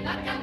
Hey, that guy.